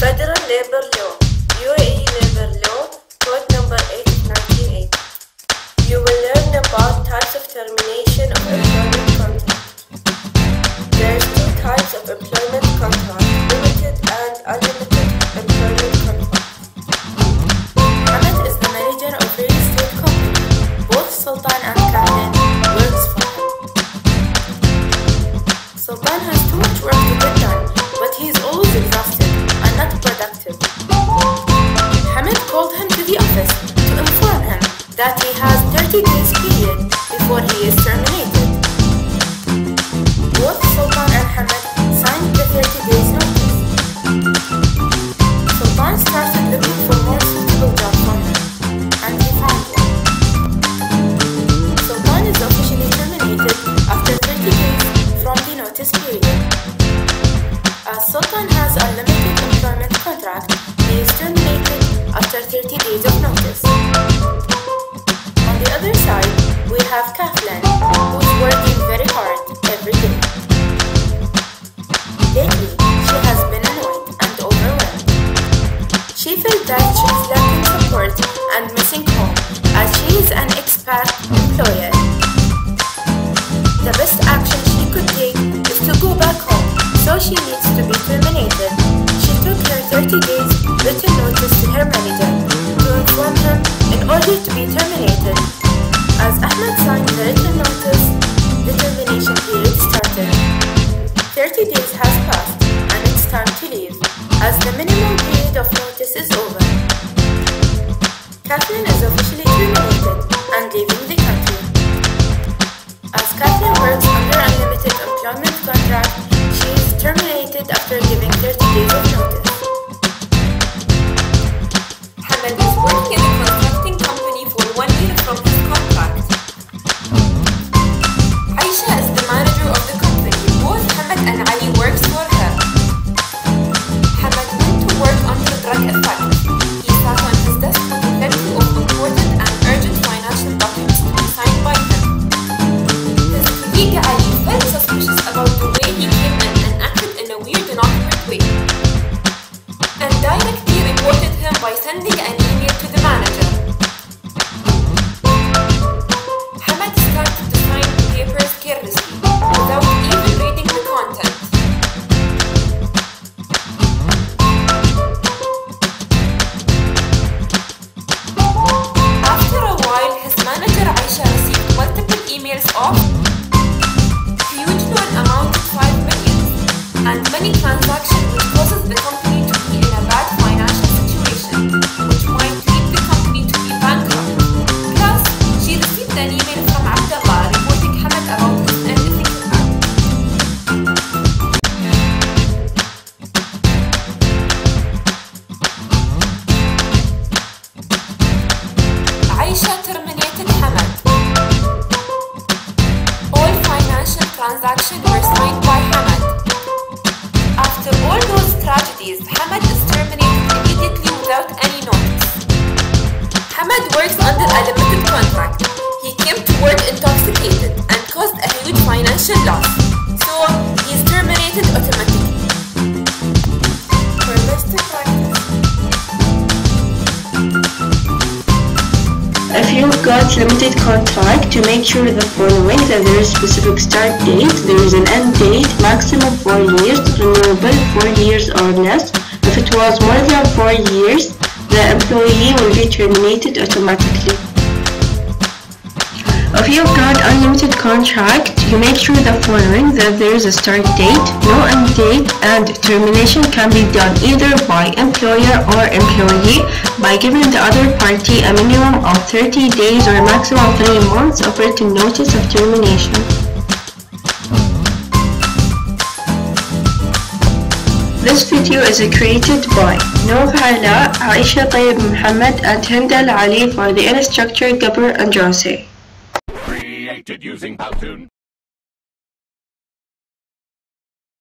Federal Labor Law, UAE Labor Law, Code number 8 1980. You will learn about types of termination of employment contract. There's two types of employment contract, limited and unlimited employment contract. Ahmed is the manager of real estate company. Both Sultan and Kamran works for him. Sultan has that he has 30 days period before he is terminated. Both Sultan and Hamid signed the 30 days to be terminated. She took her 30 days written notice to her manager to inform him in order to be terminated. As Ahmed signed the written notice, the termination period started. 30 days has passed and it's time to leave, as the minimum period of notice is over. Kathleen is officially terminated and leaving the country. As Kathleen works under unlimited employment contract, terminated after giving 30 days of notice. Hamad is working in a constructing company for one year from his contract. Aisha is the manager of the company. Both Hamad and Ali works for by sending an email to the manager. Hamad started to sign the papers carelessly, without even reading the content. After a while, his manager Aisha received multiple emails of huge loan amounted 5 million and many transactions which causes the company financial transactions were signed by Hamad. After all those tragedies, Hamad If you've got limited contract, to make sure the following that there is specific start date, there is an end date, maximum 4 years, renewable 4 years or less. If it was more than 4 years, the employee will be terminated automatically. If you've got unlimited contract, you make sure the following that there is a start date, no end date, and termination can be done either by employer or employee. By giving the other party a minimum of 30 days or maximum 3 months of written notice of termination. This video is created by Nov Hala, Aisha Tayyib Muhammad, and Hindal Ali for the Instructor and Jose. Using Powtoon.